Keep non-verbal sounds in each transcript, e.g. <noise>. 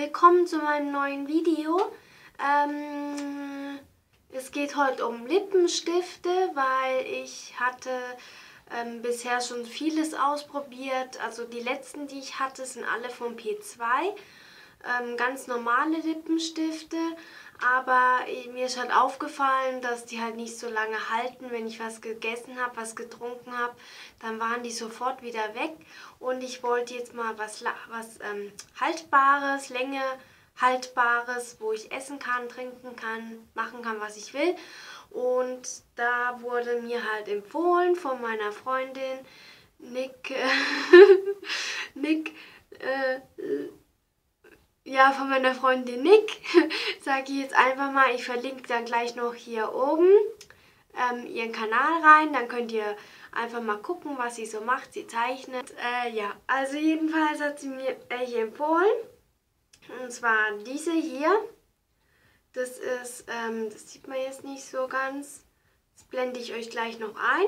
willkommen zu meinem neuen Video. Ähm, es geht heute um Lippenstifte, weil ich hatte ähm, bisher schon vieles ausprobiert. Also die letzten, die ich hatte, sind alle vom P2. Ähm, ganz normale Lippenstifte, aber mir ist halt aufgefallen, dass die halt nicht so lange halten. Wenn ich was gegessen habe, was getrunken habe, dann waren die sofort wieder weg. Und ich wollte jetzt mal was, was ähm, Haltbares, Länge Haltbares, wo ich essen kann, trinken kann, machen kann, was ich will. Und da wurde mir halt empfohlen von meiner Freundin Nick, Nick, äh, ja, von meiner Freundin Nick, <laughs> sage ich jetzt einfach mal, ich verlinke dann gleich noch hier oben ähm, ihren Kanal rein, dann könnt ihr einfach mal gucken, was sie so macht, sie zeichnet. Äh, ja, also jedenfalls hat sie mir welche empfohlen, und zwar diese hier, das ist, ähm, das sieht man jetzt nicht so ganz, das blende ich euch gleich noch ein.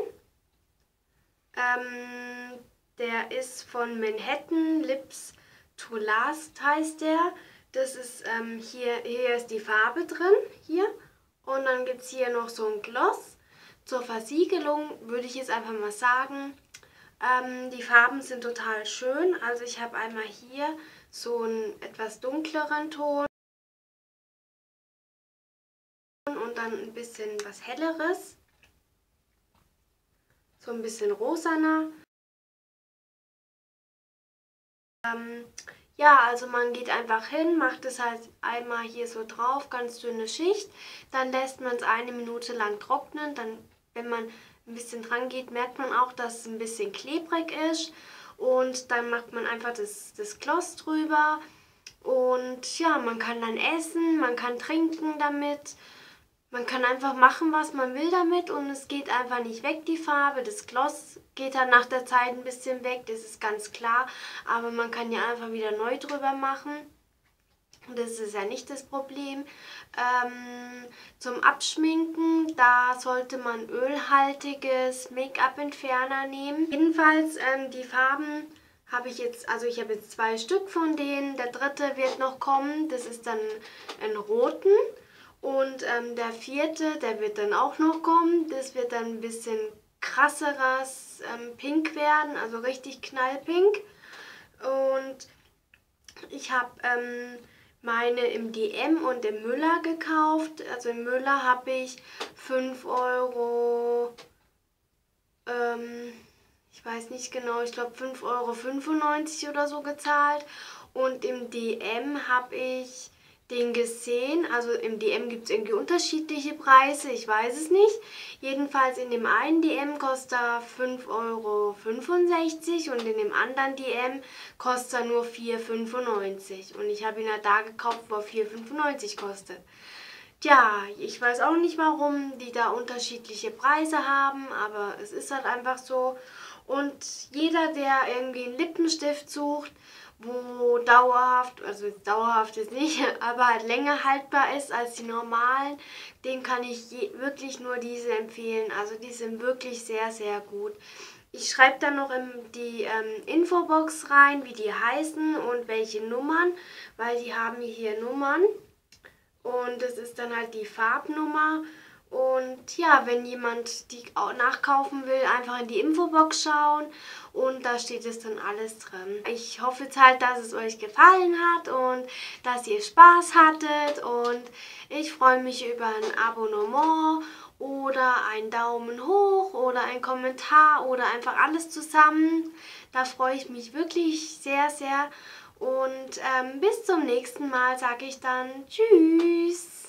Ähm, der ist von Manhattan. Lips to Last heißt der. Das ist ähm, hier, hier ist die Farbe drin, hier. Und dann gibt es hier noch so ein Gloss. Zur Versiegelung würde ich jetzt einfach mal sagen, ähm, die Farben sind total schön. Also ich habe einmal hier so einen etwas dunkleren Ton und dann ein bisschen was helleres. So ein bisschen rosaner. Ähm, ja, also man geht einfach hin, macht es halt einmal hier so drauf, ganz dünne Schicht. Dann lässt man es eine Minute lang trocknen. Dann, wenn man ein bisschen dran geht, merkt man auch, dass es ein bisschen klebrig ist. Und dann macht man einfach das, das Gloss drüber. Und ja, man kann dann essen, man kann trinken damit. Man kann einfach machen, was man will damit und es geht einfach nicht weg, die Farbe. Das Gloss geht dann nach der Zeit ein bisschen weg, das ist ganz klar. Aber man kann ja einfach wieder neu drüber machen. Das ist ja nicht das Problem. Ähm, zum Abschminken, da sollte man ölhaltiges Make-up-Entferner nehmen. Jedenfalls ähm, die Farben habe ich jetzt, also ich habe jetzt zwei Stück von denen. Der dritte wird noch kommen, das ist dann ein roten. Und ähm, der vierte, der wird dann auch noch kommen. Das wird dann ein bisschen krasseres ähm, Pink werden, also richtig knallpink. Und ich habe ähm, meine im DM und im Müller gekauft. Also im Müller habe ich 5 Euro, ähm, ich weiß nicht genau, ich glaube 5,95 Euro oder so gezahlt. Und im DM habe ich den gesehen. Also im DM gibt es irgendwie unterschiedliche Preise, ich weiß es nicht. Jedenfalls in dem einen DM kostet er 5,65 Euro und in dem anderen DM kostet er nur 4,95 Und ich habe ihn halt da gekauft, wo er 4,95 kostet. Tja, ich weiß auch nicht, warum die da unterschiedliche Preise haben, aber es ist halt einfach so. Und jeder, der irgendwie einen Lippenstift sucht, wo dauerhaft, also dauerhaft ist nicht, <laughs> aber halt länger haltbar ist als die normalen, den kann ich wirklich nur diese empfehlen. Also die sind wirklich sehr, sehr gut. Ich schreibe dann noch in die ähm, Infobox rein, wie die heißen und welche Nummern, weil die haben hier Nummern. Und das ist dann halt die Farbnummer. Und ja, wenn jemand die nachkaufen will, einfach in die Infobox schauen und da steht es dann alles drin. Ich hoffe jetzt halt, dass es euch gefallen hat und dass ihr Spaß hattet und ich freue mich über ein Abonnement oder einen Daumen hoch oder ein Kommentar oder einfach alles zusammen. Da freue ich mich wirklich sehr, sehr und ähm, bis zum nächsten Mal sage ich dann Tschüss.